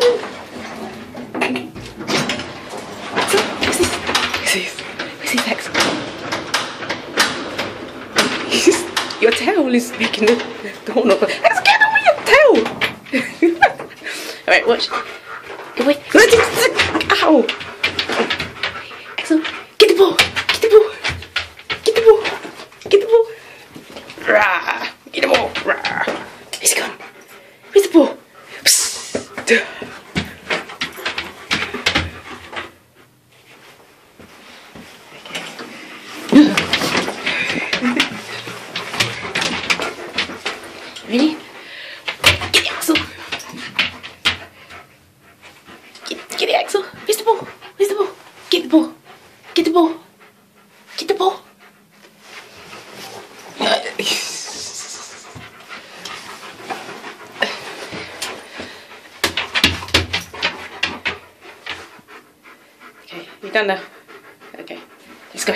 this? What's this? What's this, Axel? your tail is making the, horn up. Axel, get over your tail! Alright, watch. Go away. Ow! Axel, get the ball! Get the ball! Get the ball! Get the ball! Rah! Get the ball! Rah! He's gone. Where's the ball? Psst. Ready? Get it, Axel. Get, get it, Axel. Where's the ball? Where's the ball? Get the ball. Get the ball. Get the ball. you done now? Okay, let's go.